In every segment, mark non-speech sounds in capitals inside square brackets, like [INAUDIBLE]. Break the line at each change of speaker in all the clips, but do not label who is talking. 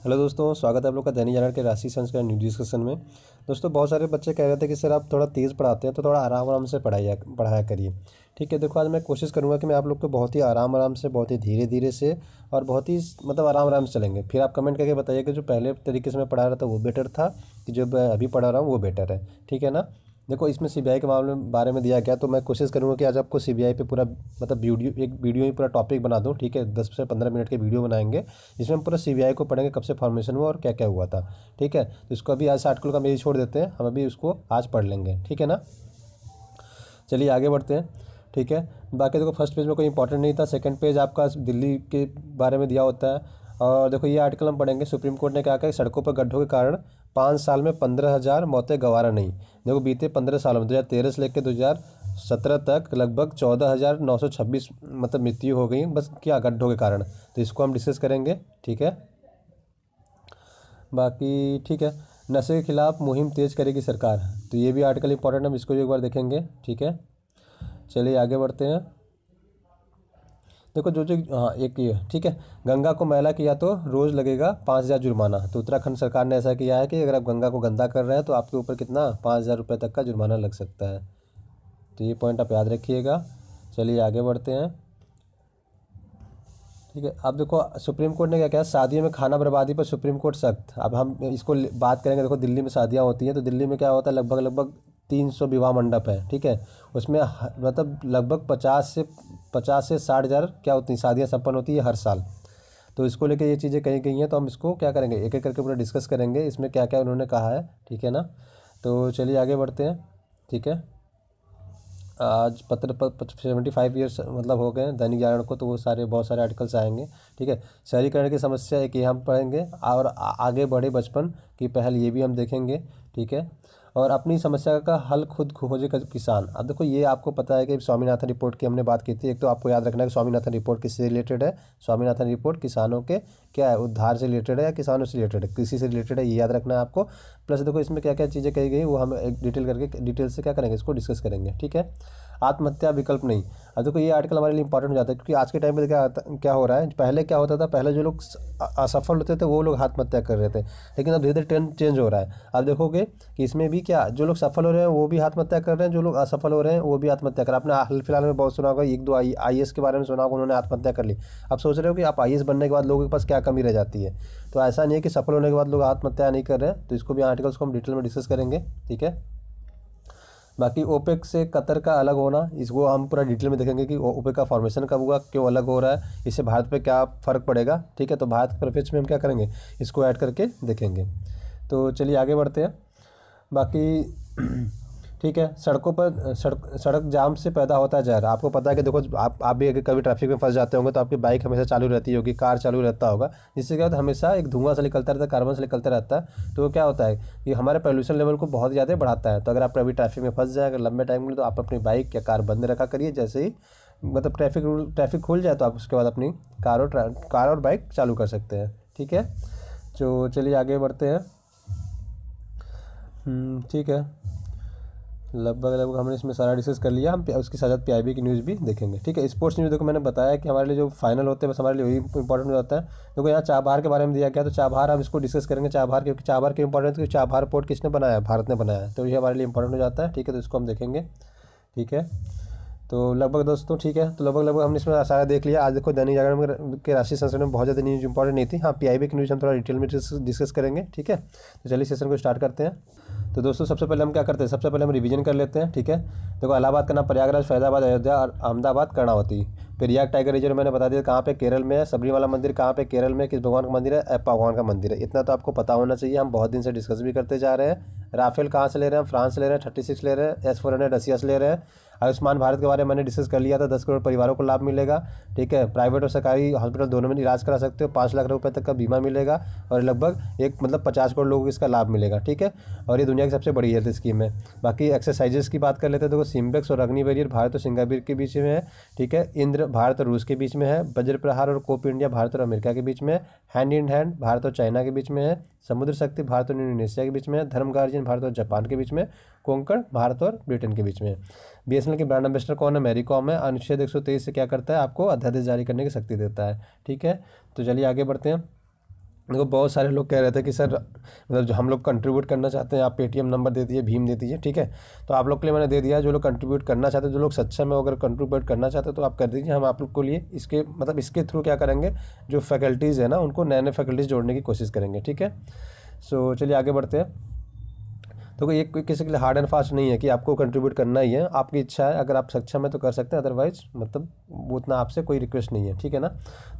Hello दोस्तों, स्वागत है आप लोग का दैनिक जागरण के राशि संस्कार न्यूज़ डिस्कशन में। दोस्तों, बहुत सारे बच्चे कह रहे थे कि सर आप थोड़ा तेज़ पढ़ाते हैं तो थोड़ा आराम आराम से पढ़ाया पढ़ाया करिए। ठीक है, देखो आज मैं कोशिश करूँगा कि मैं आप लोग को बहुत ही आराम आराम से, बहुत ही धीरे धीरे से और बहुत ही मतलब आराम आराम से चलेंगे। फिर आप कमेंट करके बताइए कि जो पहले तरीके से मैं पढ़ा रहा था वो बेटर था, कि जो अभी पढ़ा रहा हूँ वो बेटर है। ठीक है ना? देखो, इसमें सीबीआई के मामले में, बारे में दिया गया तो मैं कोशिश करूँगा कि आज आपको सीबीआई पे पूरा मतलब वीडियो, एक वीडियो ही पूरा टॉपिक बना दूँ, ठीक है? दस से पंद्रह मिनट के वीडियो बनाएँगे, जिसमें हम पूरा सीबीआई को पढ़ेंगे, कब से फॉर्मेशन हुआ और क्या क्या हुआ था, ठीक है? तो इसको अभी आज से आर्टिकल का मेरी छोड़ देते हैं, हम अभी उसको आज पढ़ लेंगे, ठीक है ना? चलिए, आगे बढ़ते हैं, ठीक है? बाकी देखो फ़र्स्ट पेज में कोई इंपॉर्टेंट नहीं था सेकंड पेज आपका दिल्ली के बारे में दिया होता है, और देखो, ये आर्टिकल हम पढ़ेंगे, सुप्रीम कोर्ट ने कहा कि सड़कों पर गड्ढों के कारण पाँच साल में पंद्रह हज़ार मौतें गंवारा नहीं। देखो, बीते पंद्रह सालों में, दो हज़ार तेरह से लेकर दो हज़ार सत्रह तक लगभग चौदह हज़ार नौ सौ छब्बीस मतलब मृत्यु हो गई। बस क्या गड्ढों के कारण। तो इसको हम डिस्कस करेंगे, ठीक है? बाकी, ठीक है। नशे के खिलाफ मुहिम तेज करेगी सरकार। तो ये भी आर्टिकल इंपॉर्टेंट हम इसको भी एक बार देखेंगे, ठीक है? चलिए, आगे बढ़ते हैं। देखो जो जो हाँ एक ये, ठीक है, गंगा को मैला किया तो रोज़ लगेगा पाँच हज़ार जुर्माना। तो उत्तराखंड सरकार ने ऐसा किया है कि अगर आप गंगा को गंदा कर रहे हैं तो आपके ऊपर कितना? पाँच हज़ार रुपये तक का जुर्माना लग सकता है। तो ये पॉइंट आप याद रखिएगा। चलिए आगे बढ़ते हैं। ठीक है, अब देखो, सुप्रीम कोर्ट ने क्या किया? शादियों में खाना बर्बादी पर सुप्रीम कोर्ट सख्त। अब हम इसको बात करेंगे, देखो, दिल्ली में शादियाँ होती हैं तो दिल्ली में क्या होता है? लगभग लगभग तीन सौ विवाह मंडप है, ठीक है? उसमें मतलब लगभग पचास से पचास से साठ हज़ार, क्या होती हैं, शादियाँ संपन्न होती है हर साल। तो इसको लेकर ये चीज़ें कही गई हैं तो हम इसको क्या करेंगे एक एक करके पूरा डिस्कस करेंगे, इसमें क्या क्या उन्होंने कहा है, ठीक है ना? तो चलिए आगे बढ़ते हैं, ठीक है? आज पत्र सेवेंटी फाइव ईयर्स मतलब हो गए दैनिक जागरण को तो वो सारे, बहुत सारे आर्टिकल्स आएँगे, ठीक है? शहरीकरण की समस्या एक ये हम पढ़ेंगे और आगे बढ़े बचपन की पहल ये भी हम देखेंगे, ठीक है? और अपनी समस्या का हल खुद खोजे किसान। अब देखो, ये आपको पता है कि स्वामीनाथन रिपोर्ट की हमने बात की थी। एक तो आपको याद रखना है कि स्वामीनाथन रिपोर्ट किससे रिलेटेड है? स्वामीनाथन रिपोर्ट किसानों के क्या है? उद्धार से रिलेटेड है या किसानों से रिलेटेड है? कृषि से रिलेटेड है, ये याद रखना है आपको। प्लस देखो, इसमें क्या क्या चीज़ें कही गई वो हम एक डिटेल करके, डिटेल से क्या करेंगे? इसको डिस्कस करेंगे, ठीक है? आत्महत्या विकल्प नहीं। अब देखो, ये आर्टिकल हमारे लिए इंपॉर्टेंट हो जाता है, क्योंकि आज के टाइम पे क्या क्या हो रहा है, पहले क्या होता था, पहले जो लोग असफल होते थे, वो लोग आत्महत्या कर रहे थे। लेकिन अब धीरे धीरे ट्रेंड चेंज हो रहा है। अब देखोगे कि इसमें भी क्या, जो लोग सफल हो रहे हैं, वो भी आत्महत्या कर रहे हैं, जो लोग असफल हो रहे हैं, वो भी आत्महत्या कर आपने हाल फ़िलहाल में बहुत सुना होगा, एक दो आई आई के बारे में सुना होगा, उन्होंने आत्महत्या कर ली। अब सोच रहे हो कि आप आई बनने के बाद लोगों के पास क्या कमी रह जाती है? तो ऐसा नहीं है कि सफल होने के बाद लोग आत्महत्या नहीं कर रहे हैं। तो इसको भी आर्टिकल्स को हम डिटेल में डिस्कस करेंगे, ठीक है? बाकी ओपेक से कतर का अलग होना, इसको हम पूरा डिटेल में देखेंगे कि ओपेक का फॉर्मेशन कब हुआ, क्यों अलग हो रहा है, इससे भारत पे क्या फ़र्क पड़ेगा, ठीक है? तो भारत के परिप्रेक्ष्य में हम क्या करेंगे, इसको ऐड करके देखेंगे। तो चलिए आगे बढ़ते हैं। बाकी [CLEARS THROAT] ठीक है? सड़कों पर सड़क सड़क जाम से पैदा होता है। जहर आपको पता है कि देखो आप आप भी अगर कभी ट्रैफ़िक में फंस जाते होंगे तो आपकी बाइक हमेशा चालू रहती होगी कार चालू रहता होगा। जिससे क्या होता है हमेशा एक धुआँ से निकलता रहता है कार्बन से निकलता रहता है। तो क्या होता है कि हमारे पोल्यूशन लेवल को बहुत ज़्यादा बढ़ाता है। तो अगर आप कभी ट्रैफ़िक में फंस जाए अगर लंबे टाइम लिए तो आप अपनी बाइक या कार बंद रखा करिए। जैसे ही मतलब ट्रैफ़िक रूल ट्रैफ़िक खुल जाए तो आप उसके बाद अपनी कार और कार और बाइक चालू कर सकते हैं। ठीक है? तो चलिए आगे बढ़ते हैं। हम्म, ठीक है। लगभग लगभग हमने इसमें सारा डिस्कस कर लिया। हम उसके साथ साथ पी की न्यूज़ भी देखेंगे, ठीक है? स्पोर्ट्स न्यूज़ देखो, मैंने बताया कि हमारे लिए जो फाइनल होते हैं, बस हमारे लिए वही इंपॉर्टेंट हो जाता है। देखो, यहाँ चाबहार के बारे में दिया गया तो चाबहार हम इसको डिस्कस करेंगे, चाबहार क्योंकि चाबहार के इंपॉर्टेंट क्योंकि चाबहार पोर्ट किसने बनाया? भारत ने बनाया तो ये हमारे लिए इंपॉर्टेंट हो जाता है, ठीक है? तो इसको हम देखेंगे, ठीक है? तो लगभग दोस्तों, ठीक है? तो लगभग लगभग हमने इसमें सारा देख लिया। आज देखो, दैनिक जागरण के राष्ट्रीय संसद में बहुत ज़्यादा न्यूज़ इंपॉर्टेंट नहीं थी। हाँ पी की न्यूज़ हम थोड़ा डिटेल में डिस्कस करेंगे, ठीक है? तो चलिए सेशन को स्टार्ट करते हैं। तो दोस्तों, सबसे पहले हम क्या करते हैं? सबसे पहले हम रिवीजन कर लेते हैं, ठीक है? देखो इलाहाबाद का नाम प्रयागराज, फैजाबाद, अयोध्या और अहमदाबाद कर्णावती पेरियाग टाइगर रिज़र्व मैंने बता दिया कहाँ पे केरल में है सबरीमाला मंदिर कहाँ पे केरल में, किस भगवान का मंदिर है? एप्पा भगवान का मंदिर है। इतना तो आपको पता होना चाहिए, हम बहुत दिन से डिस्कस भी करते जा रहे हैं। राफेल कहाँ से ले रहे हैं? फ्रांस ले रहे हैं थर्टी सिक्स ले रहे हैं, एस फोर हंड्रेड, रसिया से ले रहे हैं। आयुष्मान भारत के बारे में मैंने डिस्कस कर लिया था, दस करोड़ परिवारों को लाभ मिलेगा, ठीक है? प्राइवेट और सरकारी हॉस्पिटल दोनों में इलाज करा सकते हो, पाँच लाख रुपए तक का बीमा मिलेगा और लगभग एक मतलब पचास करोड़ लोगों को इसका लाभ मिलेगा, ठीक है? और ये दुनिया की सबसे बड़ी हेल्थ स्कीम है। बाकी एक्सरसाइजेस की बात कर लेते हैं तो सिम्बेक्स और अग्निवेरियर भारत और सिंगापुर के बीच में है, ठीक है? इंद्र भारत और रूस के बीच में है वज्र प्रहार और कोप इंडिया भारत और अमेरिका के बीच में हैंड इन हैंड भारत और चाइना के बीच में है, समुद्र शक्ति भारत और इंडोनेशिया के बीच में है, धर्म गार्जियन भारत और जापान के बीच में कोंकण भारत और ब्रिटेन के बीच में बी एस एल के ब्रांड एम्बेसडर कौन है? मेरी कॉम है। अनुच्छेद एक से क्या करता है? आपको अध्यादेश जारी करने की शक्ति देता है, ठीक है? तो चलिए आगे बढ़ते हैं। देखो, बहुत सारे लोग कह रहे थे कि, सर मतलब जो हम लोग कंट्रीब्यूट करना चाहते हैं, आप पेटीएम नंबर दे दीजिए, भीम दे दीजिए, ठीक है? तो आप लोग के लिए मैंने दे दिया, जो लोग कंट्रीब्यूट करना चाहते हैं, जो लोग सच्चा में अगर कंट्रीब्यूट करना चाहते हैं तो आप कर दीजिए, हम आप लोग के लिए इसके मतलब इसके थ्रू क्या करेंगे, जो फैकल्टीज़ है ना, उनको नए नए फैकल्टीज़ जोड़ने की कोशिश करेंगे, ठीक है? सो चलिए आगे बढ़ते हैं। तो ये कोई किसी के लिए हार्ड एंड फास्ट नहीं है कि आपको कंट्रीब्यूट करना ही है। आपकी इच्छा है, अगर आप सक्षम है तो कर सकते हैं अदरवाइज़ मतलब वो उतना आपसे कोई रिक्वेस्ट नहीं है, ठीक है ना?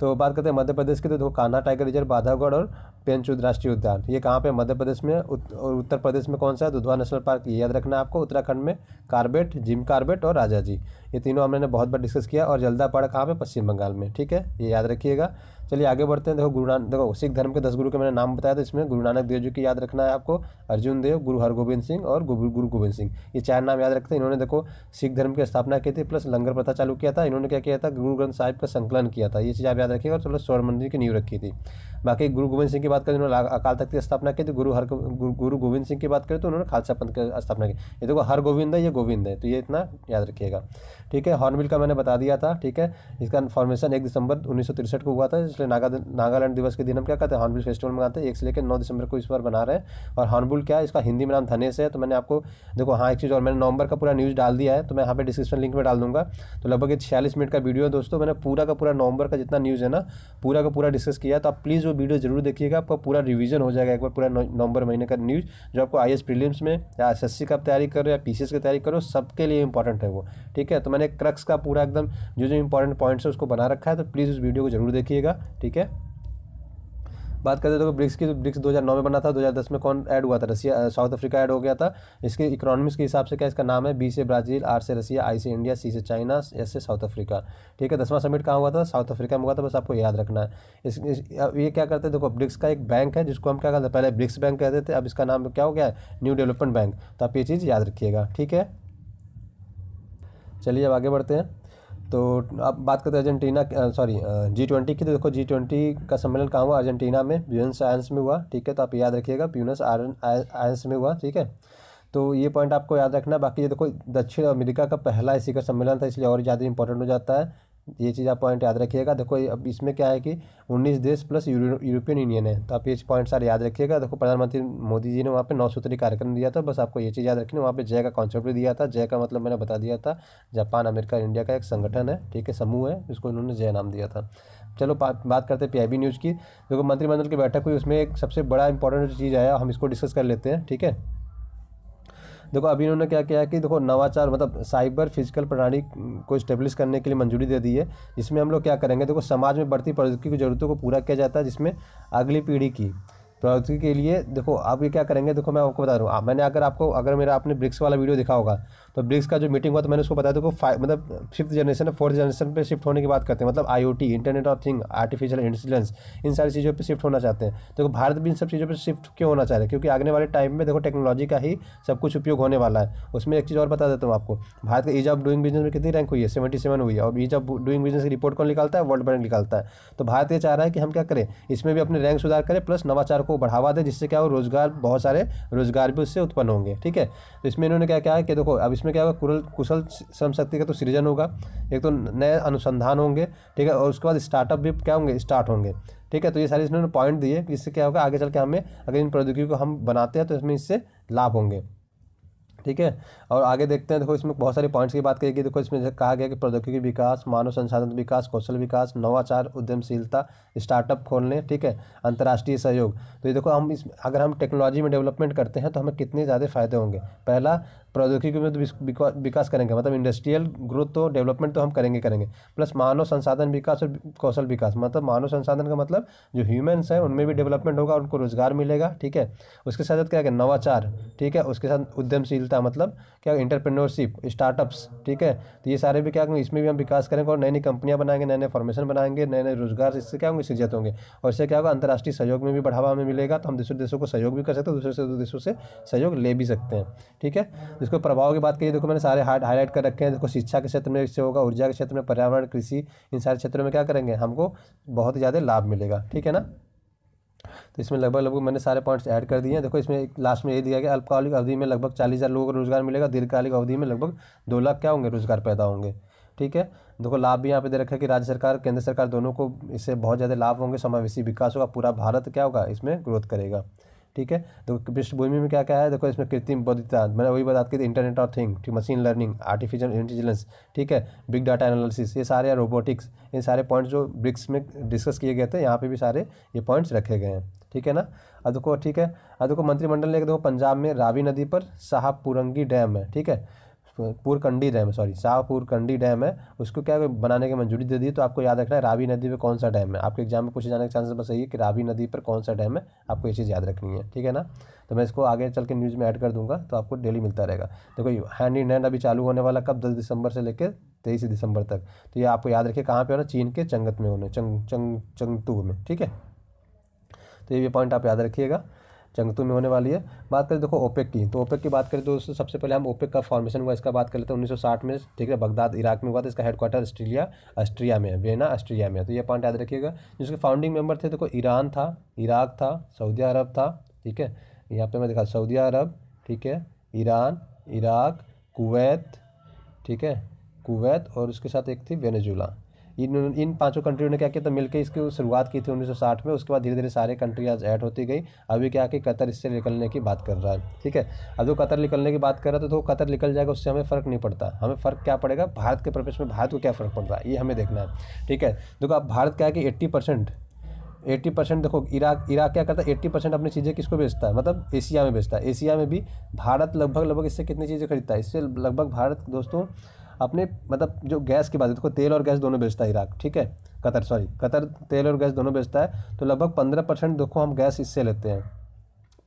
तो बात करते हैं मध्य प्रदेश की तो देखो, कान्हा टाइगर रिज़र्व बाधागढ़ और पेंचुद राष्ट्रीय उद्यान, ये कहाँ पे मध्य प्रदेश में और उत्तर प्रदेश में कौन सा है? दुधवा नेशनल पार्क, ये याद रखना है आपको। उत्तराखंड में कार्बेट, जिम कार्बेट और राजा जी, ये तीनों हमने बहुत बार डिस्कस किया, और जल्दा जल्दापाड़ा कहाँ पे? पश्चिम बंगाल में, ठीक है? ये याद रखिएगा। चलिए आगे बढ़ते हैं। देखो गुरु नानक देखो सिख धर्म के दस गुरु के मैंने नाम बताया था इसमें। गुरु नानक देव जी की याद रखना है आपको, अर्जुन देव, गुरु हरगोविंद सिंह और गुरु गोविंद सिंह। ये चार नाम याद रखते हैं। इन्होंने देखो सिख धर्म की स्थापना की थी, प्लस लंगर प्रथा चालू किया था। इन्होंने क्या किया था? गुरु ग्रंथ साहिब का संकलन किया था। ये चीज़ आप याद रखिएगा और चलो स्वर्ण मंदिर की नींव रखी थी। बाकी गुरु गोविंद सिंह की बात करें उन्होंने अकाल तख्त की स्थापना की थी। गुरु हर, गुरु गोविंद सिंह की बात करें तो उन्होंने खालसा पंथ की स्थापना की। ये देखो हर गोविंद है, ये गोविंद है। तो ये इतना याद रखिएगा। ठीक है, हॉर्नबिल का मैंने बता दिया था। ठीक है, इसका फॉर्मेशन एक दिसंबर उन्नीस को हुआ था। इसलिए नागा नागालैंड दिवस के दिन हम क्या कहते हैं? हॉर्नबिल फेस्टिवल मनाते हैं। एक से लेकर नौ दिसंबर को इस बार बना रहे हैं। और हॉर्नबुल क्या है? इसका हिंदी में नाम धनेश है। तो मैंने आपको, देखो हाँ एक चीज़ और, मैंने नवंबर का पूरा न्यूज़ डाल दिया है। तो मैं यहाँ पर डिस्क्रिप्शन लिंक में डाल दूँगा। तो लगभग छियालीस मिनट का वीडियो है दोस्तों। मैंने पूरा का पूरा नवंबर का जितना न्यूज़ है ना, पूरा का पूरा डिस्कस किया तो आप प्लीज़ वो वीडियो ज़रूर देखिएगा। आपका पूरा रिवीजन हो जाएगा एक बार पूरा नवंबर महीने का न्यूज़। जो आपको आई एस प्रीलिम्स में या एस एस सी का तैयारी करो या पी की तैयारी करो सबके लिए इंपॉर्टेंट है वो। ठीक है? तो मैंने क्रक्स का पूरा एकदम जो जो इंपॉर्टेंट पॉइंट्स है उसको बना रखा है। तो प्लीज़ उस वीडियो को ज़रूर देखिएगा। ठीक है? बात करते तो ब्रिक्स की तो ब्रिक्स 2009 में बना था 2010 में कौन ऐड हुआ था? रसिया साउथ अफ्रीका ऐड हो गया था। इसके इकोनॉमिक्स के हिसाब से क्या इसका नाम है? बी से ब्राज़ील आर से रसिया आई से इंडिया सी से चाइना एस से साउथ अफ्रीका। ठीक है दसवां समिट कहाँ हुआ था? साउथ अफ्रीका में हुआ था बस आपको याद रखना है। इस, इस ये क्या करते हैं? देखो ब्रिक्स का एक बैंक है जिसको हम क्या कहते हैं? पहले ब्रिक्स बैंक कहते थे अब इसका नाम क्या हो गया है? New development bank. तो आप ये चीज़ याद रखिएगा ठीक है? चलिए अब आगे बढ़ते हैं। तो आप बात करते हैं अर्जेंटीना सॉरी जी ट्वेंटी की तो देखो जी ट्वेंटी का सम्मेलन कहाँ हुआ? अर्जेंटीना में ब्यूनस आयंस में हुआ, ठीक है? तो आप याद रखिएगा ब्यूनस आयंस में हुआ, ठीक है? तो ये पॉइंट आपको याद रखना, बाकी ये देखो, दक्षिण अमेरिका का पहला इसी का सम्मेलन था, इसलिए और ज़्यादा इंपॉर्टेंट हो जाता है। ये चीज़ आप पॉइंट याद रखिएगा। देखो अब इसमें क्या है कि 19 देश प्लस यूरोपियन यूनियन है। तो आप ये पॉइंट सारे याद रखिएगा। देखो, प्रधानमंत्री मोदी जी ने वहाँ पे नौ सूत्री कार्यक्रम दिया था। बस आपको ये चीज़ याद रखनी वहाँ पे जय का कॉन्सेप्ट भी दिया था। जय का मतलब मैंने बता दिया था, जापान, अमेरिका, इंडिया का एक संगठन है, ठीक है, समूह है, जिसको उन्होंने जय नाम दिया था। चलो, बात करते हैं पी न्यूज़ की। देखो, मंत्रिमंडल की बैठक हुई, उसमें एक सबसे बड़ा इंपॉर्टेंट चीज़ आया, हम इसको डिस्कस कर लेते हैं, ठीक है? देखो, अभी इन्होंने क्या किया कि देखो, नवाचार मतलब साइबर फ़िज़िकल प्रणाली को स्टेब्लिश करने के लिए मंजूरी दे दी है। जिसमें हम लोग क्या करेंगे, देखो, समाज में बढ़ती प्रौद्योगिकी की जरूरतों को पूरा किया जाता है, जिसमें अगली पीढ़ी की प्रौद्योगिकी के लिए, देखो, आप ये क्या करेंगे, देखो, मैं आपको बता रहा हूँ। मैंने अगर आपको, अगर मेरा आपने ब्रिक्स वाला वीडियो देखा होगा तो ब्रिक्स का जो मीटिंग हुआ तो मैंने उसको बताया, देखो, फाइव मतलब फिफ्थ जनरेशन फोर्थ जनरेशन पे शिफ्ट होने की बात करते हैं मतलब IOT internet of thing artificial intelligence इन सारी चीज़ों पर शिफ्ट होना चाहते हैं। देखो, भारत भी इन सब चीज़ों पर शिफ्ट क्यों होना चाह रहे हैं? क्योंकि आने वाले टाइम में, देखो टेक्नोलॉजी का ही सब कुछ उपयोग होने वाला है। उसमें एक चीज़ और बता देता हूँ आपको। भारत का ईज ऑफ़ डूइंग बिज़नेस में कितनी रैंक हुई है? सेवेंटी सेवन हुई है। और ईज ऑफ़ डूइंग बिज़नेस की रिपोर्ट कौन निकालता है? वर्ल्ड बैंक निकालता है। तो भारत ये चाह रहा है कि हम क्या करें? इसमें भी अपने रैंक सुधार करें प्लस नवाचार को बढ़ावा दें, जिससे क्या हो रोज़गार, बहुत सारे रोज़गार भी उससे उत्पन्न होंगे, ठीक है? तो इसमें इन्होंने क्या क्या है कि देखो, अब इसमें क्या होगा कुरल, कुशल श्रम शक्ति का तो सृजन होगा, एक तो नए अनुसंधान होंगे, ठीक है? और उसके बाद स्टार्टअप भी क्या होंगे, स्टार्ट होंगे, ठीक है? तो ये सारे इन्होंने पॉइंट दिए जिससे क्या होगा, आगे चल के हमें अगर इन प्रौद्योगिकी को हम बनाते हैं तो इसमें इससे लाभ होंगे। ठीक है? और आगे देखते हैं, देखो इसमें बहुत सारे पॉइंट्स की बात करेगी देखो इसमें कहा गया कि प्रौद्योगिकी विकास, मानव संसाधन विकास, कौशल विकास, नवाचार, उद्यमशीलता स्टार्टअप खोलने, ठीक है? अंतर्राष्ट्रीय सहयोग। तो ये देखो हम इस, अगर हम टेक्नोलॉजी में डेवलपमेंट करते हैं तो हमें कितने ज़्यादा फ़ायदे होंगे? पहला प्रौद्योगिकी में तो विकास करेंगे। मतलब इंडस्ट्रियल ग्रोथ तो डेवलपमेंट तो हम करेंगे करेंगे। प्लस मानव संसाधन विकास और कौशल विकास। मतलब मानव संसाधन का मतलब जो ह्यूमन्स हैं, उनमें भी डेवलपमेंट होगा, उनको रोज़गार मिलेगा, ठीक है? उसके साथ साथ क्या है नवाचार, ठीक है? उसके साथ उद्यमशीलता मतलब क्या इंटरप्रेन्योरशिप स्टार्टअप्स ठीक है? तो ये सारे भी क्या होंगे इसमें भी हम विकास करेंगे और नई नई कंपनियाँ बनाएँगे नए नए फॉर्मेशन बनाएँगे नए नए रोज़गार, इससे क्या होंगे? सृजित होंगे। और इससे क्या होगा? अंतर्राष्ट्रीय सहयोग में भी बढ़ावा हमें मिलेगा तो हम दूसरे देशों को सहयोग भी कर सकते हैं दूसरे देशों से सहयोग ले भी सकते हैं, ठीक है? जिसको प्रभाव की बात करिए देखो मैंने सारे हार्ड हाईलाइट कर रखे हैं। देखो, शिक्षा के क्षेत्र में इससे होगा, ऊर्जा के क्षेत्र में, पर्यावरण, कृषि, इन सारे क्षेत्रों में क्या करेंगे? हमको बहुत ही ज़्यादा लाभ मिलेगा, ठीक है ना? तो इसमें लगभग लगभग मैंने सारे पॉइंट्स ऐड कर दिए हैं। देखो, इसमें लास्ट में ये दिया गया, अल्पकालिक अवधि में लगभग चालीस हज़ार लोगों को रोज़गार मिलेगा, दीर्घकालिक अवधि में लगभग दो लाख क्या होंगे? रोज़गार पैदा होंगे, ठीक है? देखो, लाभ भी यहाँ पे दे रखा है कि राज्य सरकार, केंद्र सरकार दोनों को इससे बहुत ज़्यादा लाभ होंगे, समावेशी विकास होगा, पूरा भारत क्या होगा? इसमें ग्रोथ करेगा। ठीक है? तो पृष्ठभूमि में क्या क्या है? देखो, इसमें कृत्रिम बौद्धिकता मैंने वही बता की internet of thing machine learning artificial intelligence ठीक है? बिग डाटा एनालिसिस ये सारे रोबोटिक्स ये सारे पॉइंट्स जो ब्रिक्स में डिस्कस किए गए थे, यहाँ पे भी सारे ये पॉइंट्स रखे गए हैं, ठीक है ना? अब देखो, ठीक है? अब देखो, मंत्रिमंडल ने, देखो, पंजाब में रावी नदी पर साहबपुरंगी डैम है, ठीक है? पूरकंडी डैम है सॉरी शाहपुरकंडी डैम है। उसको क्या बनाने की मंजूरी दे दी तो आपको याद रखना है, रावी नदी पर कौन सा डैम है। आपके एग्ज़ाम में पूछे जाने के चांसेस बस यही है कि रावी नदी पर कौन सा डैम है, आपको ये चीज़ याद रखनी है, ठीक है ना? तो मैं इसको आगे चल के न्यूज़ में ऐड कर दूँगा तो आपको डेली मिलता रहेगा। देखो हैंड इन हैंड अभी चालू होने वाला कब? दस दिसंबर से लेकर तेईस दिसंबर तक। तो ये आपको याद रखिए कहाँ पे होना चीन के चंगत में होने, चंग चंग चंगतू में, ठीक है? तो ये पॉइंट आप याद रखिएगा। चंगतू में होने वाली है। बात करें, देखो, ओपेक की। तो ओपेक की बात करें तो दोस्तों सबसे पहले हम ओपेक का फॉर्मेशन हुआ, इसका बात कर लेते हैं उन्नीस सौ साठ में। ठीक है, बगदाद, इराक में हुआ था, इसका हेडक्वार्टर ऑस्ट्रेलिया, ऑस्ट्रिया में है वेना, ऑस्ट्रिया में। है तो ये पॉइंट याद रखिएगा। जिसके फाउंडिंग मेंबर थे, देखो, ईरान था, इराक था, सऊदी अरब था, ठीक है? यहाँ पर मैं दिखा, सऊदी अरब, ठीक है? ईरान, इराक, कुवैत, ठीक है? कुवैत और उसके साथ एक थी वेनेजुला इन इन पाँचों कंट्रियों ने क्या किया था? मिलकर इसकी शुरुआत की थी 1960 में उसके बाद धीरे धीरे सारे कंट्री आज ऐड होती गई। अभी क्या कि कतर इससे निकलने की बात कर रहा है ठीक है? अब जो कतर निकलने की बात कर रहा है तो, कतर निकल जाएगा उससे हमें फ़र्क नहीं पड़ता। हमें फ़र्क क्या पड़ेगा? भारत के प्रवेश में भारत को क्या फ़र्क पड़ रहा है? ये हमें देखना है ठीक है? देखो अब भारत क्या है कि एट्टी एट्टी परसेंट देखो इराक इराक क्या करता है? एट्टी परसेंट अपनी चीज़ें किसको बेचता है? मतलब एशिया में बेचता है। एशिया में भी भारत लगभग लगभग इससे कितनी चीज़ें खरीदता है? इससे लगभग भारत दोस्तों अपने मतलब जो गैस की बात है, देखो तो तेल और गैस दोनों बेचता है इराक, ठीक है? कतर सॉरी कतर, तेल और गैस दोनों बेचता है तो लगभग पंद्रह परसेंट देखो हम गैस इससे लेते हैं।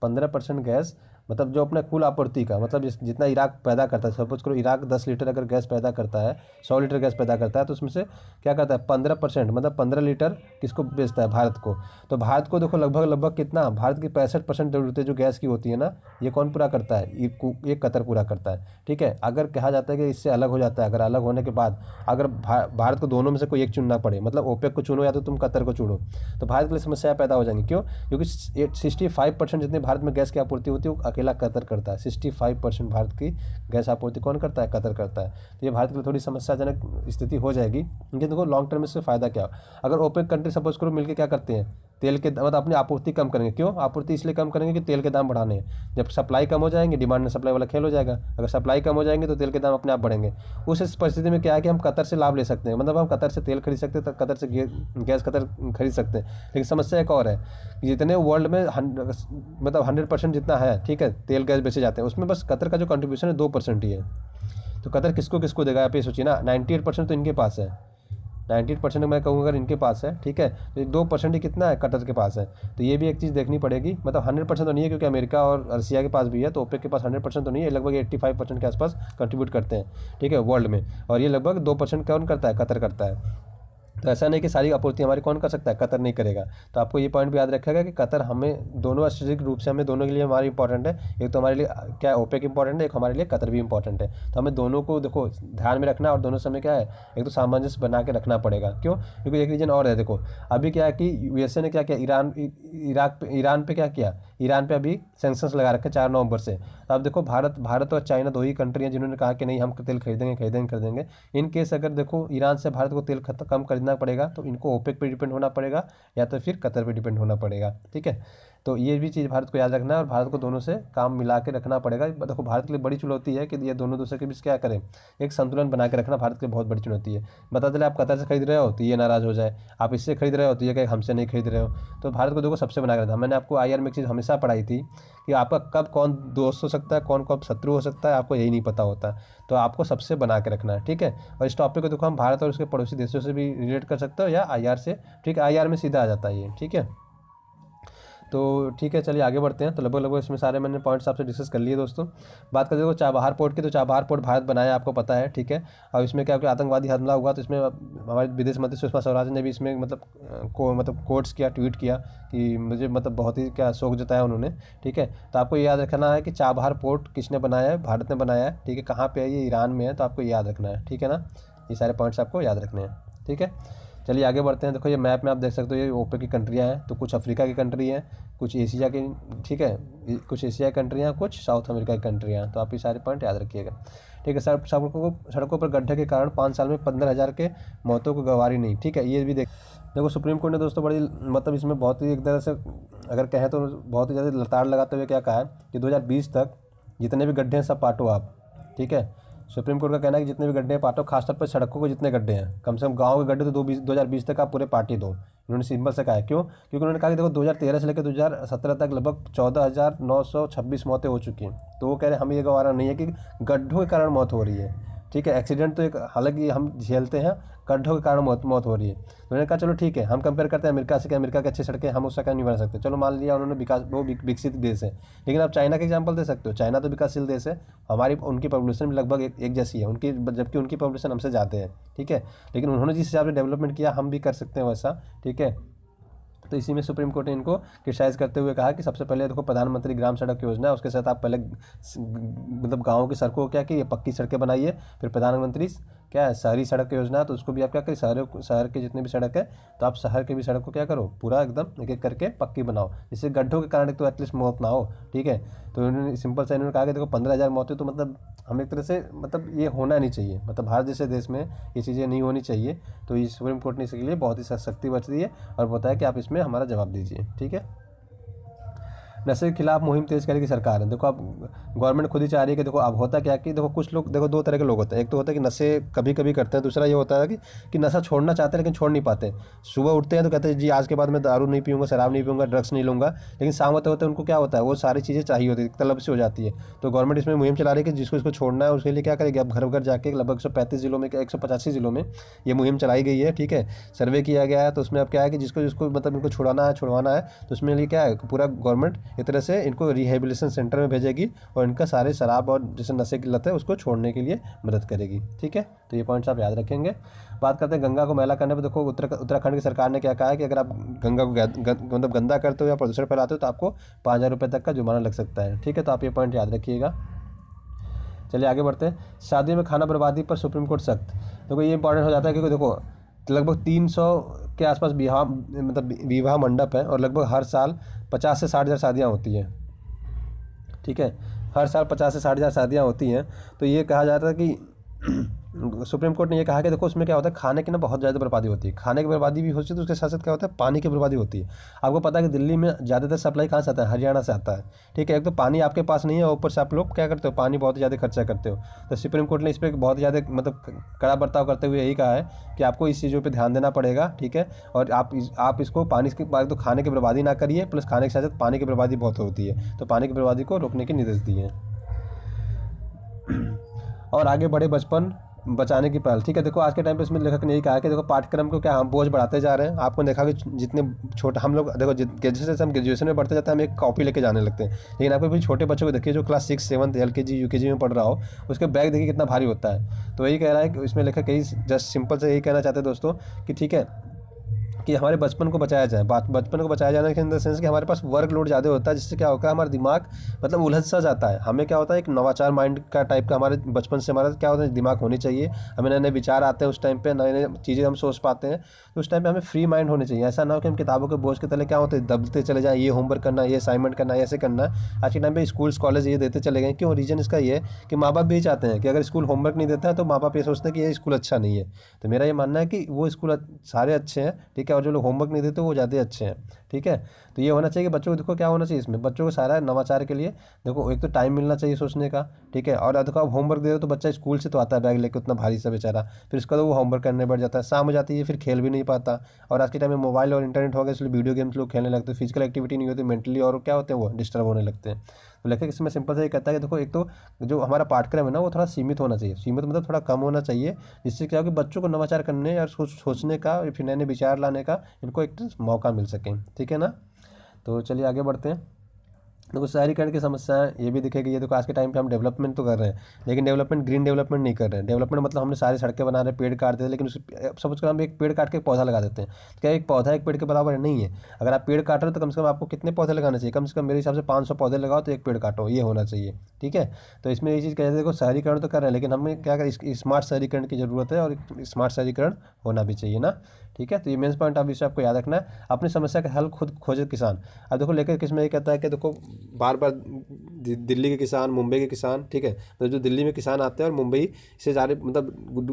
पंद्रह परसेंट गैस मतलब जो अपना कुल आपूर्ति का मतलब जितना इराक पैदा करता है सपोज़ करो इराक दस लीटर अगर गैस पैदा करता है, सौ लीटर गैस पैदा करता है तो उसमें से क्या करता है, पंद्रह परसेंट मतलब पंद्रह लीटर किसको बेचता है, भारत को। तो भारत को देखो लगभग लगभग कितना, भारत की पैंसठ परसेंट ज़रूरतें जो गैस की होती है ना, ये कौन पूरा करता है? ये कतर पूरा करता है, ठीक है? अगर कहा जाता है कि इससे अलग हो जाता है, अगर अलग होने के बाद अगर भारत को दोनों में से कोई एक चुनना पड़े मतलब ओपेक को चुनो या तो तुम कतर को चुनो तो भारत के लिए समस्या पैदा हो जाएँगी। क्यों? क्योंकि सिक्सटी फाइव परसेंट जितनी भारत में गैस की आपूर्ति होती है, वो अकेला कतर करता है। सिक्सटी फाइव परसेंट भारत की गैस आपूर्ति कौन करता है? कतर करता है। तो ये भारत के लिए थोड़ी समस्याजनक स्थिति हो जाएगी। लेकिन देखो लॉन्ग टर्म में इससे फ़ायदा क्या? अगर ओपेक कंट्री सपोज़ करो मिलकर क्या करते हैं? तेल के मतलब अपनी आपूर्ति कम करेंगे। क्यों? आपूर्ति इसलिए कम करेंगे कि तेल के दाम बढ़ाने हैं। जब सप्लाई कम हो जाएँगे, डिमांड में सप्लाई वाला खेल हो जाएगा। अगर सप्लाई कम हो जाएँगे तो तेल के दाम अपने आप बढ़ेंगे। उस परिस्थिति में क्या है कि हम कतर से लाभ ले सकते हैं। मतलब हम कतर से तेल खरीद सकते हैं तो कतर से गैस कतर खरीद सकते हैं। लेकिन समस्या एक और है कि जितने वर्ल्ड में मतलब हंड्रेड जितना है, ठीक है, तेल गैस बेचे जाते हैं, उसमें बस कतर का जो कंट्रीब्यूशन है, दो ही है। तो कतर किसको किसको देगा? आप ये सोचिए ना नाइन्टी तो इनके पास है। नाइन्टी परसेंट मैं कहूँगा अगर इनके पास है, ठीक है? तो दो परसेंट ही कितना है? कटर के पास है। तो ये भी एक चीज़ देखनी पड़ेगी। मतलब हंड्रेड परसेंट तो नहीं है क्योंकि अमेरिका और रसिया के पास भी है तो ओपेक के पास हंड्रेड परसेंट तो नहीं है। लगभग एट्टी फाइव परसेंट के आसपास कंट्रीब्यूट करते हैं, ठीक है? वर्ल्ड में। और ये लगभग दो परसेंट कौन करता है? कतर करता है। तो ऐसा नहीं कि सारी आपूर्ति हमारी कौन कर सकता है? कतर नहीं करेगा। तो आपको ये पॉइंट भी याद रखेगा कि कतर हमें दोनों स्ट्रेटिक रूप से हमें दोनों के लिए हमारी इंपॉर्टेंट है। एक तो हमारे लिए, क्या ओपेक इंपॉर्टेंट है, एक हमारे लिए कतर भी इंपॉर्टेंट है। तो हमें दोनों को देखो, ध्यान में रखना और दोनों समय क्या है, एक तो सामंजस्य बना के रखना पड़ेगा। क्यों? क्योंकि एक रीजन और है, देखो। अभी क्या है कि यूएसए ने क्या किया? ईरान इराक ईरान पर क्या किया? ईरान पे अभी सेंक्शंस लगा रखे चार नवंबर से। तो अब देखो, भारत भारत और चाइना दो ही कंट्री हैं जिन्होंने कहा कि नहीं, हम तेल खरीदेंगे खरीदेंगे खरीदेंगे। इन केस अगर देखो, ईरान से भारत को तेल कम खरीदना पड़ेगा तो इनको ओपेक पर डिपेंड होना पड़ेगा या तो फिर कतर पर डिपेंड होना पड़ेगा, ठीक है? तो ये भी चीज़ भारत को याद रखना है और भारत को दोनों से काम मिला के रखना पड़ेगा। देखो, भारत के लिए बड़ी चुनौती है कि ये दोनों दूसरे के बीच क्या करें। एक संतुलन बना के रखना भारत के लिए बहुत बड़ी चुनौती है। बता चले आप कतर से खरीद रहे हो तो ये नाराज़ हो जाए। आप इससे खरीद रहे हो तो ये कहीं हमसे नहीं खरीद रहे हो। तो भारत को देखो सबसे बना रखना। मैंने आपको आई में एक चीज़ हमेशा पढ़ाई थी कि आपका कब कौन दोस्त हो सकता है, कौन कब शत्रु हो सकता है, आपको यही नहीं पता होता। तो आपको सबसे बना के रखना है, ठीक है? और इस टॉपिक को देखो, हम भारत और उसके पड़ोसी देशों से भी रिलेट कर सकते हो या आईआर से। ठीक है आई में सीधा आ जाता है ये, ठीक है? तो ठीक है, चलिए आगे बढ़ते हैं। तो लगभग लगभग इसमें सारे मैंने पॉइंट्स आपसे डिस्कस कर लिए दोस्तों। बात करते हो चाबहार पोर्ट की तो चाबहार पोर्ट भारत बनाया आपको पता है, ठीक है। और इसमें क्या आतंकवादी हमला हुआ तो इसमें हमारे विदेश मंत्री सुषमा स्वराज ने भी इसमें मतलब को मतलब कोर्ट्स किया ट्वीट किया कि मुझे मतलब बहुत ही क्या शोक जताया उन्होंने, ठीक है। तो आपको याद रखना है कि चाबहार पोर्ट किसने बनाया है? भारत ने बनाया है, ठीक है। कहाँ पर है ये? ईरान में है तो आपको याद रखना है, ठीक है ना। ये सारे पॉइंट्स आपको याद रखने हैं, ठीक है। चलिए आगे बढ़ते हैं। देखो, ये मैप में आप देख सकते हो, ये ओपे की कंट्रियाँ हैं तो कुछ अफ्रीका की कंट्री हैं, कुछ एशिया की, ठीक है कुछ एशिया की कंट्रियाँ कुछ साउथ अमेरिका की कंट्रियाँ तो आप ये सारे पॉइंट याद रखिएगा। ठीक है सड़क सड़कों को, सड़कों पर गड्ढे के कारण पाँच साल में पंद्रह हज़ार के मौतों को गंवारी नहीं, ठीक है, ये भी देख। देखो, सुप्रीम कोर्ट ने दोस्तों बड़ी मतलब इसमें बहुत ही एक तरह से, अगर कहें तो बहुत ही ज़्यादा लताड़ लगाते हुए क्या कहा है कि 2020 तक जितने भी गड्ढे हैं, सब पाटो आप, ठीक है सुप्रीम कोर्ट का कहना है कि जितने भी गड्ढे हैं, पाटो, खासतौर पर सड़कों के जितने गड्ढे हैं, कम से कम गाँव के गड्ढे तो दो बीस, दो हज़ार बीस तक आप पूरे पार्टी दो। उन्होंने सिंपल से कहा है। क्यों? क्योंकि उन्होंने कहा कि देखो 2013 से लेकर 2017 तक लगभग चौदह हज़ार नौ सौ छब्बीस मौतें हो चुकी हैं। तो वो कह रहे हैं, हमें ये गवारा नहीं है कि गड्ढों के कारण मौत हो रही है। ठीक है एक्सीडेंट तो एक हालाँकि हम झेलते हैं गड्ढों के कारण मौत मौत हो रही है। तो उन्होंने कहा चलो ठीक है हम कंपेयर करते हैं अमेरिका से कि अमेरिका की अच्छी सड़कें हम उसका क्या नहीं बना सकते। चलो मान लिया उन्होंने विकास वो विकसित देश है। लेकिन आप चाइना का एग्ज़ाम्पल दे सकते हो। चाइना तो विकासशील देश है। हमारी उनकी पॉपुलेशन भी लगभग एक, एक जैसी है। उनकी जबकि उनकी पॉपुलेशन हमसे ज़्यादा है। ठीक है? लेकिन उन्होंने जिस हिसाब से डेवलपमेंट किया हम भी कर सकते हैं वैसा। ठीक है? तो इसी में सुप्रीम कोर्ट ने इनको क्रिटिसाइज करते हुए कहा कि सबसे पहले देखो, प्रधानमंत्री ग्राम सड़क योजना, उसके साथ आप पहले मतलब गाँव की सड़कों को क्या कि ये पक्की सड़कें बनाइए फिर प्रधानमंत्री क्या है? सारी सड़क योजना है तो उसको भी आप क्या करें? सारे शहर के जितने भी सड़क है तो आप शहर के भी सड़क को क्या करो? पूरा एकदम एक एक करके पक्की बनाओ। जिससे गड्ढों के कारण तो एटलीस्ट मौत ना हो, ठीक है? तो इन्होंने सिंपल से इन्होंने कहा कि देखो, पंद्रह हज़ार मौतें तो मतलब हम एक तरह से मतलब ये होना नहीं चाहिए। मतलब भारत जैसे देश में ये चीज़ें नहीं होनी चाहिए तो ये सुप्रीम कोर्ट ने इसके लिए बहुत ही सख्ती बरती है और बताया कि आप इसमें हमारा जवाब दीजिए, ठीक है? नशे के खिलाफ मुहिम तेज करेगी सरकार। है देखो अब गवर्नमेंट खुद ही चाह रही है कि देखो अब होता क्या कि देखो कुछ लोग देखो दो तरह के लोग होते हैं। एक तो होता है कि नशे कभी कभी करते हैं दूसरा ये होता है कि, कि नशा छोड़ना चाहते हैं लेकिन छोड़ नहीं पाते। सुबह उठते हैं तो कहते हैं जी आज के बाद मैं दारू नहीं पीऊँगा शराब नहीं पीऊँगा ड्रग्स नहीं लूँगा। लेकिन शाम होते होते उनको क्या होता है वो सारी चीज़ें चाहिए होती है तलब से हो जाती है। तो गवर्नमेंट इसमें मुहिम चला रही है कि जिसको इसको छोड़ना है उसके लिए क्या करेगी? अब घर घर जाके लगभग सौ पैंतीस जिलों में एक सौ पचासी जिलों में ये मुहिम चलाई गई है ठीक है? सर्वे किया गया है तो उसमें अब क्या है कि जिसको जिसको मतलब इनको छुड़ाना है छुड़वाना है तो उसमें लिए क्या है पूरा गवर्नमेंट एक तरह से इनको रिहेबिलेशन सेंटर में भेजेगी और इनका सारे शराब और जैसे नशे की लत है उसको छोड़ने के लिए मदद करेगी, ठीक है? तो ये पॉइंट्स आप याद रखेंगे। बात करते हैं गंगा को मैला करने पर देखो, उत्तर, उत्तराखंड की सरकार ने क्या कहा है कि अगर आप गंगा को मतलब गंदा करते हो या प्रदूषण फैलाते हो तो आपको पाँच हज़ार रुपये तक का जुर्माना लग सकता है, ठीक है? तो आप ये पॉइंट याद रखिएगा। चलिए आगे बढ़ते हैं। शादी में खाना बर्बादी पर सुप्रीम कोर्ट सख्त। देखो, ये इंपॉर्टेंट हो जाता है क्योंकि देखो लगभग तीन सौ के आसपास विवाह मतलब विवाह मंडप है और लगभग हर साल पचास से साठ हज़ार शादियाँ होती हैं। ठीक है? हर साल पचास से साठ हज़ार शादियाँ होती हैं। तो ये कहा जाता है कि सुप्रीम कोर्ट ने ये कहा कि देखो, उसमें क्या होता है, खाने की ना बहुत ज़्यादा बर्बादी होती है। खाने की बर्बादी भी होती है तो उसके साथ साथ क्या होता है, पानी की बर्बादी होती है। आपको पता है कि दिल्ली में ज़्यादातर सप्लाई कहाँ से आता है? हरियाणा से आता है। ठीक है, एक तो पानी आपके पास नहीं है, ऊपर से आप लोग क्या करते हो, पानी बहुत ज़्यादा खर्चा करते हो। तो सुप्रीम कोर्ट ने इस पर बहुत ज़्यादा मतलब कड़ा बर्ताव करते हुए यही कहा है कि आपको इस चीज़ों पर ध्यान देना पड़ेगा, ठीक है? और आप आप इसको पानी के तो खाने की बर्बादी ना करिए, प्लस खाने के साथ साथ पानी की बर्बादी बहुत होती है। तो पानी की बर्बादी को रोकने के निर्देश दिए और आगे बढ़े बचपन। बचाने की पहल। ठीक है, देखो, आज के टाइम पे इसमें लेखक ने यही कहा कि देखो, पाठ्यक्रम को क्या हम बोझ बढ़ाते जा रहे हैं। आपको देखा कि जितने छोटे, हम लोग, देखो जैसे से हम ग्रेजुएशन में बढ़ते जाते हैं, हम एक कॉपी लेके जाने लगते हैं। लेकिन आपको भी छोटे बच्चों को देखिए, जो क्लास सिक्स सेवन्थ एल के जी यू के जी में पढ़ रहा हो, उसके बैग देखिए कितना भारी होता है। तो यही कह रहा है कि इसमें लेखक यही जस्ट सिंपल से यही कहना चाहते हैं दोस्तों कि ठीक है कि हमारे बचपन को बचाया जाए। बचपन को बचाया जाने के इन द सेंस कि हमारे पास वर्क लोड ज़्यादा होता है, जिससे क्या होता है, हमारा दिमाग मतलब उलझ सा जाता है। हमें क्या होता है, एक नवाचार माइंड का टाइप का हमारे बचपन से हमारा क्या होता है, दिमाग होनी चाहिए। हमें नए नए विचार आते हैं उस टाइम पर नए नए चीज़ें हम सोच पाते हैं तो उस टाइम पर हमें फ्री माइंड होनी चाहिए। ऐसा ना हो कि हम किताबों के बोझ के तले क्या होते हैं, दबते चले जाएँ, ये होमवर्क करना ये असाइनमेंट करना ऐसे करना आज के टाइम पर स्कूल्स कॉलेज ये देते चले गए। क्यों? रीज़न इसका ये है कि माँ बाप भी चाहते हैं कि अगर स्कूल होमवर्क नहीं देता है तो माँ बाप ये सोचते हैं कि ये स्कूल अच्छा नहीं है। तो मेरा ये मानना है कि वो स्कूल सारे अच्छे हैं, ठीक है? और जो लोग होमवर्क नहीं देते वो ज़्यादा अच्छे हैं, ठीक है? तो ये होना चाहिए कि बच्चों को देखो क्या होना चाहिए इसमें। बच्चों को सारा नवाचार के लिए देखो एक तो टाइम मिलना चाहिए सोचने का, ठीक है? और देखो होमवर्क दे दो तो बच्चा स्कूल से तो आता है बैग लेकर उतना भारी सा बेचारा। फिर उसका तो वो होमवर्क करने बैठ जाता है, शाम हो जाती है फिर खेल भी नहीं पाता। और आज के टाइम में मोबाइल और इंटरनेट हो गया इसलिए वीडियो गेम्स लोग खेलने लगते हैं फ़िज़िकल एक्टिविटी नहीं होती मेंटली और क्या होते हैं वो डिस्टर्ब होने लगते हैं। तो लेखक इसमें सिंपल से ये कहता है कि देखो, एक तो जो हमारा पाठ्यक्रम है ना, वो थोड़ा सीमित होना चाहिए। सीमित मतलब थोड़ा कम होना चाहिए, जिससे क्या हो कि बच्चों को नवाचार करने और सोचने का फिर नए नए विचार लाने का इनको एक मौका मिल सके। ठीक है ना? तो चलिए आगे बढ़ते हैं। देखो, शहरीकरण की समस्याएँ ये भी दिखेगी। ये देखो, आज के टाइम पे हम डेवलपमेंट तो कर रहे हैं, लेकिन डेवलपमेंट ग्रीन डेवलपमेंट नहीं कर रहे हैं। डेवलपमेंट मतलब हमने सारी सड़कें बना रहे हैं, पेड़ काट देते हैं, लेकिन उस समझ कर हम एक पेड़ काट के पौधा लगा देते हैं। क्या एक पौधा एक पेड़ के बराबर नहीं है? अगर आप पेड़ काट रहे हो तो कम से कम आपको कितने पौधे लगाने चाहिए? कम से कम मेरे हिसाब से पाँच सौ पौधे लगाओ तो एक पेड़ काटो, ये होना चाहिए, ठीक है? तो इसमें ये चीज़ कहते देखो, शहरीकरण तो कर रहे हैं, लेकिन हमें क्या कर स्मार्ट शहरीकरण की ज़रूरत है, और स्मार्ट शहरीकरण होना भी चाहिए ना, ठीक है? तो ये मेन्स पॉइंट आप इसे आपको याद रखना है। अपनी समस्या का हल खुद खोजे किसान। अब देखो, लेकर किसमें ये कहता है कि देखो बार बार दिल्ली के किसान, मुंबई के किसान, ठीक है? मतलब जो दिल्ली में किसान आते हैं और मुंबई से सारे मतलब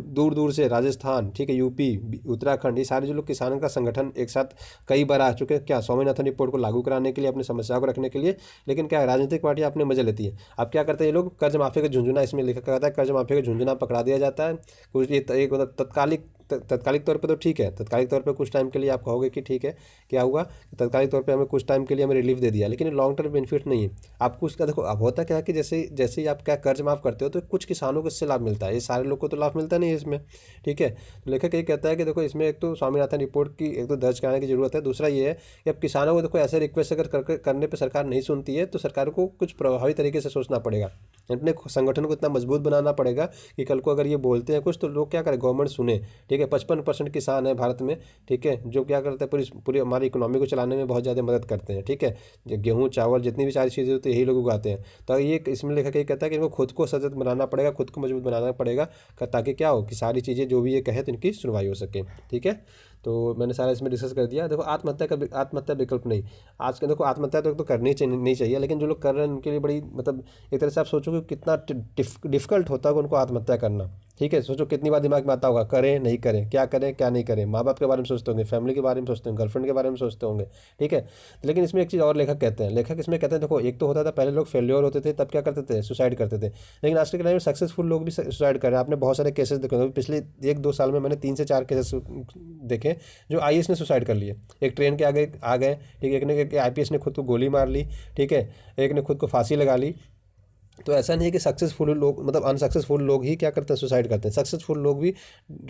दूर दूर से, राजस्थान, ठीक है, यूपी उत्तराखंड, ये सारे जो लोग किसानों का संगठन एक साथ कई बार आ चुके हैं। क्या स्वामीनाथन रिपोर्ट को लागू कराने के लिए, अपनी समस्याओं को रखने के लिए? लेकिन क्या राजनीतिक पार्टी अपने मज़े लेती है? अब क्या करते हैं ये लोग? कर्ज माफ़ी का झुंझुना इसमें लिखा कहता है, कर्ज माफ़ी का झुंझुना पकड़ा दिया जाता है। कुछ ये एक मतलब तत्कालिक तत्कालिक तौर पे तो ठीक है, तत्कालिक तौर पे कुछ टाइम के लिए आप कहोगे कि ठीक है, क्या हुआ? तत्कालिक तौर पे हमें कुछ टाइम के लिए हमें रिलीफ दे दिया, लेकिन लॉन्ग टर्म बेनिफिट नहीं है। आपको उसका देखो, अब होता क्या है कि जैसे जैसे ही आप क्या कर्ज माफ़ करते हो तो कुछ किसानों को इससे लाभ मिलता है। ये सारे लोग को तो लाभ मिलता नहीं है इसमें, ठीक है? तो लेखक ये कहता है कि देखो, इसमें एक तो स्वामीनाथन रिपोर्ट की एक तो दर्ज कराने की ज़रूरत है। दूसरा ये है कि अब किसानों को देखो, ऐसे रिक्वेस्ट अगर करने पर सरकार नहीं सुनती है तो सरकार को कुछ प्रभावी तरीके से सोचना पड़ेगा। अपने संगठन को इतना मज़बूत बनाना पड़ेगा कि कल को अगर ये बोलते हैं कुछ तो लोग क्या करें गवर्नमेंट सुने, ठीक है? पचपन परसेंट किसान है भारत में, ठीक है? जो क्या करते हैं, पूरी पूरी हमारी इकोनॉमी को चलाने में बहुत ज़्यादा मदद करते हैं, ठीक है? गेहूँ, चावल जितनी सारी चीज़ें है यही लोग उगाते हैं। तो ये इसमें लेखक ये कहता है कि इनको खुद को सजत बनाना पड़ेगा खुद को मज़बूत बनाना पड़ेगा ताकि क्या हो कि सारी चीज़ें जो भी ये कहे तो इनकी सुनवाई हो सके ठीक है? तो मैंने सारा इसमें डिस्कस कर दिया। देखो आत्महत्या का आत्महत्या विकल्प नहीं। आज के देखो आत्महत्या तो, तो करनी चाहिए नहीं चाहिए लेकिन जो लोग कर रहे हैं उनके लिए बड़ी मतलब एक तरह से आप सोचो कि कितना डिफ़िकल्ट होता है उनको आत्महत्या करना। ठीक है, सोचो कितनी बार दिमाग में आता होगा, करें, नहीं करें, क्या करें, क्या नहीं करें। माँ बाप के बारे में सोचते होंगे, फैमिली के बारे में सोचते होंगे, गर्लफ्रेंड के बारे में सोचते होंगे, ठीक है? लेकिन इसमें एक चीज़ और लेखक कहते हैं, लेखक इसमें कहते हैं, देखो, एक तो होता था, पहले लोग फेलियर होते थे, तब क्या करते थे? सुसाइड करते थे। लेकिन आज के टाइम में सक्सेसफुल लोग भी सुसाइड कर रहे हैं। आपने बहुत सारे केसेस देखे पिछले एक दो साल में मैंने तीन से चार केसेस देखे, जो आई ने सुसाइड कर लिए। एक ट्रेन के आगे आ गए, ठीक है, एक ने आई ने खुद को गोली मार ली, ठीक है, एक ने खुद को फांसी लगा ली तो ऐसा नहीं है कि सक्सेसफुल लोग मतलब अनसक्सेसफुल लोग ही क्या करते हैं? सुसाइड करते हैं। सक्सेसफुल लोग भी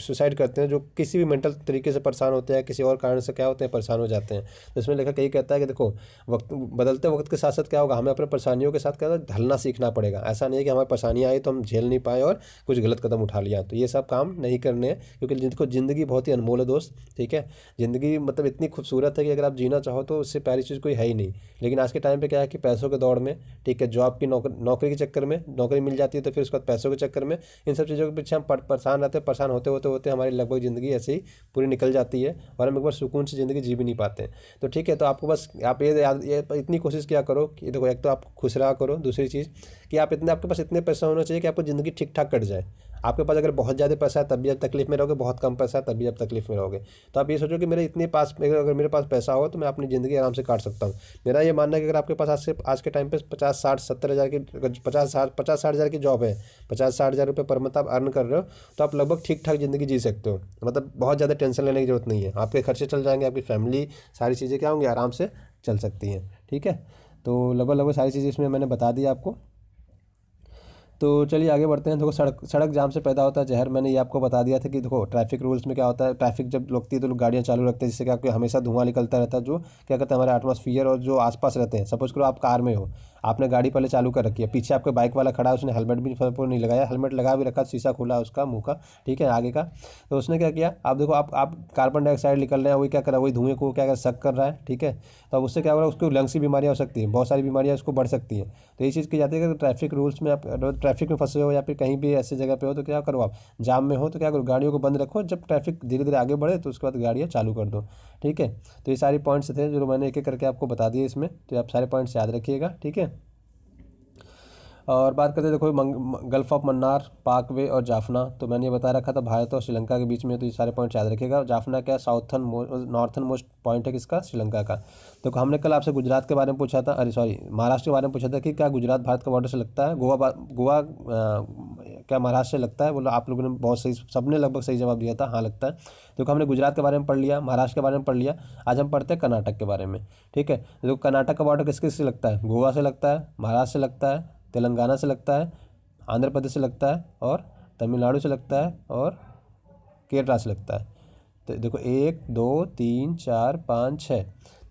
सुसाइड करते हैं जो किसी भी मेंटल तरीके से परेशान होते हैं, किसी और कारण से क्या होते हैं? परेशान हो जाते हैं। तो इसमें लेखक यही कहता है कि देखो, वक्त, बदलते वक्त के साथ साथ क्या होगा? हमें अपने परेशानियों के साथ क्या ढलना सीखना पड़ेगा। ऐसा नहीं है कि हमारी परेशानियाँ आई तो हम झेल नहीं पाए और कुछ गलत कदम उठा लिया। तो ये सब काम नहीं करने हैं, क्योंकि जिनको ज़िंदगी बहुत ही अनमोल है दोस्त, ठीक है? ज़िंदगी मतलब इतनी खूबसूरत है कि अगर आप जीना चाहो तो उससे पहली चीज़ कोई है ही नहीं। लेकिन आज के टाइम पर क्या है कि पैसों के दौड़ में, ठीक है, जॉब की नौकरी नौकरी के चक्कर में नौकरी मिल जाती है तो फिर उसके बाद पैसों के चक्कर में इन सब चीज़ों के पीछे हम परेशान रहते हैं। परेशान होते होते होते हमारी लगभग ज़िंदगी ऐसे ही पूरी निकल जाती है और हम एक बार सुकून से ज़िंदगी जी भी नहीं पाते तो ठीक है तो आपको बस, आप ये याद इतनी कोशिश किया करो कि, देखो, एक तो आप खुश रहा करो, दूसरी चीज़ कि आप इतने, आपके पास इतने पैसा होना चाहिए कि आपको ज़िंदगी ठीक ठाक कट जाए। आपके पास अगर बहुत ज़्यादा पैसा है, तब भी आप तकलीफ़ में रहोगे, बहुत कम पैसा है, तब भी आप तकलीफ़ में रहोगे। तो आप ये सोचो कि मेरे इतने पास अगर मेरे पास पैसा हो तो मैं अपनी ज़िंदगी आराम से काट सकता हूँ। मेरा ये मानना है कि अगर आपके पास आज से, आज के टाइम पर पचास, साठ, सत्तर हज़ार की पचास, साठ पचास, साठ हज़ार की जॉब है, पचास, साठ हज़ार रुपये पर मंथ आप अर्न कर रहे हो तो आप लगभग ठीक ठाक ज़िंदगी जी सकते हो। मतलब बहुत ज़्यादा टेंशन लेने की ज़रूरत नहीं है। आपके खर्चे चल जाएँगे, आपकी फैमिली, सारी चीज़ें क्या होंगी, आराम से चल सकती हैं। ठीक है? तो लगभग लगभग सारी चीज़ें इसमें मैंने बता दी आपको। तो चलिए आगे बढ़ते हैं। देखो, सड़क सड़क जाम से पैदा होता है जहर। मैंने ये आपको बता दिया था कि देखो ट्रैफ़िक रूल्स में क्या होता है? ट्रैफ़िक जब लगती है तो लोग गाड़ियाँ चालू रखते हैं, जिससे क्या हमेशा धुआँ निकलता रहता है, जो क्या कहते हैं, हमारे एटमोसफियर और जो आसपास रहते हैं। सपोज़ करो आप कार में हो। आपने गाड़ी पहले चालू कर रखी है। पीछे आपके बाइक वाला खड़ा है, उसने हेलमेट भी नहीं लगाया, हेलमेट लगा भी रखा, शीशा खुला उसका, मुँह का, ठीक है, आगे का। तो उसने क्या किया, आप देखो, आप आप कार्बन डाइऑक्साइड निकल रहे हैं, वही क्या कर रहा है, वही धुएँ को क्या कर सक कर रहा है, ठीक है। तो अब उससे क्या हो रहा है, उसको लंग्स की बीमारियाँ हो सकती हैं, बहुत सारी बीमारियाँ उसको बढ़ सकती हैं। तो ये चीज़ की जाती है कि ट्रैफ़िक रूल्स में आप ट्रैफ़िक में फंसे हो या फिर कहीं भी ऐसी जगह पे हो तो क्या करो आप, जाम में हो तो क्या करो, गाड़ियों को बंद रखो, जब ट्रैफ़िक धीरे धीरे आगे बढ़े तो उसके बाद गाड़ियाँ चालू कर दो, ठीक है। तो ये सारे पॉइंट्स थे जो मैंने एक एक करके आपको बता दिए इसमें तो आप सारे पॉइंट्स याद रखिएगा, ठीक है। और बात करते हैं, देखो गल्फ ऑफ़ मन्नार पाकवे और जाफना तो मैंने ये बता रखा था, भारत और श्रीलंका के बीच में तो ये सारे पॉइंट याद रखिएगा। जाफना क्या साउथन नॉर्थन मोस्ट पॉइंट है किसका? श्रीलंका का। तो हमने कल आपसे गुजरात के बारे में पूछा था, अरे सॉरी महाराष्ट्र के बारे में पूछा था कि क्या गुजरात भारत का बॉर्डर से लगता है? गोवा गोवा क्या महाराष्ट्र से लगता है? बोलो, आप लोगों ने बहुत सही, सबने लगभग सही जवाब दिया था हाँ लगता है। देखो, हमने गुजरात के बारे में पढ़ लिया, महाराष्ट्र के बारे में पढ़ लिया, आज हम पढ़ते हैं कर्नाटक के बारे में, ठीक है? देखो, कर्नाटक का बॉर्डर किस किस से लगता है? गोवा से लगता है, महाराष्ट्र से लगता है तेलंगाना से लगता है, आंध्र प्रदेश से लगता है और तमिलनाडु से लगता है और केरला से लगता है। तो देखो, एक, दो, तीन, चार, पाँच, छः।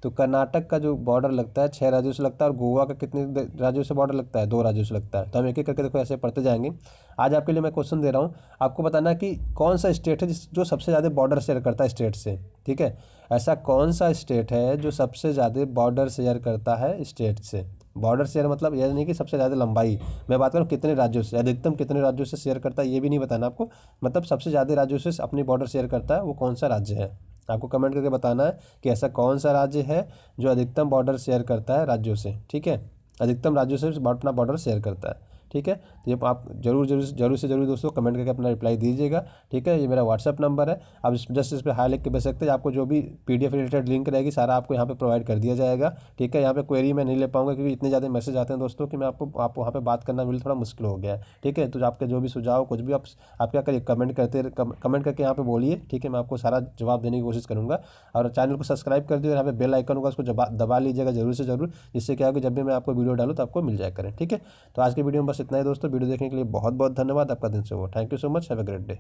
तो कर्नाटक का जो बॉर्डर लगता है, छः राज्यों से लगता है और गोवा का कितने राज्यों से बॉर्डर लगता है? दो राज्यों से लगता है। तो हम एक एक करके देखो, ऐसे पढ़ते जाएँगे। आज आपके लिए मैं क्वेश्चन दे रहा हूँ। आपको बताना कि कौन सा स्टेट है जो सबसे ज़्यादा बॉर्डर शेयर करता है स्टेट से? ठीक है? ऐसा कौन सा स्टेट है जो सबसे ज़्यादा बॉर्डर शेयर करता है स्टेट से? बॉर्डर शेयर मतलब यह नहीं कि सबसे ज़्यादा लंबाई। मैं बात करूँ कितने राज्यों से, अधिकतम कितने राज्यों से शेयर करता है, ये भी नहीं बताना आपको। मतलब सबसे ज़्यादा राज्यों से अपनी बॉर्डर शेयर करता है, वो कौन सा राज्य है? आपको कमेंट करके बताना है कि ऐसा कौन सा राज्य है जो अधिकतम बॉर्डर शेयर करता है राज्यों से, ठीक है? अधिकतम राज्यों से अपना बॉर्डर शेयर करता है, ठीक है? ये आप ज़रूर ज़रूर ज़रूर से ज़रूर दोस्तों कमेंट करके अपना रिप्लाई दीजिएगा, ठीक है? ये मेरा व्हाट्सअप नंबर है। आप जस्ट इस पर हाई लिख के भेज सकते हैं। आपको जो भी पीडीएफ रिलेटेड लिंक रहेगी, सारा आपको यहाँ पे प्रोवाइड कर दिया जाएगा, ठीक है? यहाँ पे क्वेरी मैं नहीं ले पाऊँगा क्योंकि इतने ज़्यादा मैसेज आते हैं दोस्तों कि मैं आपको, आप वहाँ पर बात करना मेरे थोड़ा मुश्किल हो गया है, ठीक है? तो आपके जो भी सुझाव, कुछ भी आप क्या करिए कमेंट करते कमेंट करके यहाँ पे बोलिए, ठीक है? मैं आपको सारा जवाब देने की कोशिश करूँगा। और चैनल को सब्सक्राइब कर दिए यहाँ पे बेल आइकन होगा उसको दबा लीजिएगा ज़रूर से ज़रूर, जिससे क्या होगा, जब भी मैं आपको वीडियो डालूँ तो आपको मिल जाए करें, ठीक है? तो आज की वीडियो में बस इतना ही दोस्तों। वीडियो देखने के लिए बहुत बहुत धन्यवाद। आपका दिन से वो thank you so much have a great day